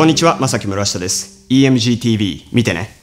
こんにちは、まさきむらしたです。EMGTV 見てね。